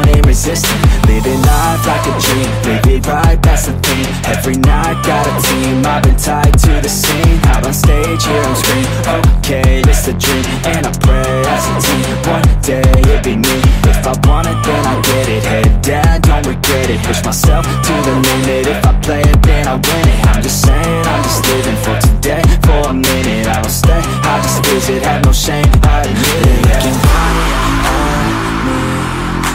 in resisting Living life like a dream. Live right, that's the thing. Every night, got a team. I've been tied to the scene. Out on stage, here I'm screaming Okay, it's a dream. And I pray as a team. One day, it'll be me. If I want it, then I get it. Head down, don't regret it. Push myself to the limit. If I play it, then I win it. I'm just saying, I'm just living for today. For a minute, I don't stay. I just visit, have no shame. I admit it. Me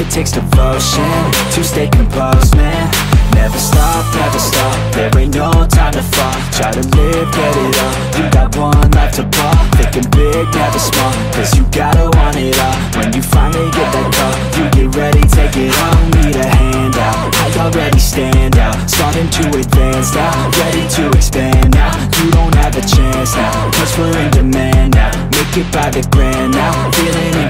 It takes devotion To stay composed, man. Never stop, never stop. There ain't no time to fall. Try to live, get it up You got one life to ball Thinking big, never small. Cause you gotta want it all. When you finally get that call You get ready, take it on Need a hand out I already stand out. Starting to advance now. Ready to expand now. You don't have a chance now. Cause we're in demand now. Make it by the grand now. Feeling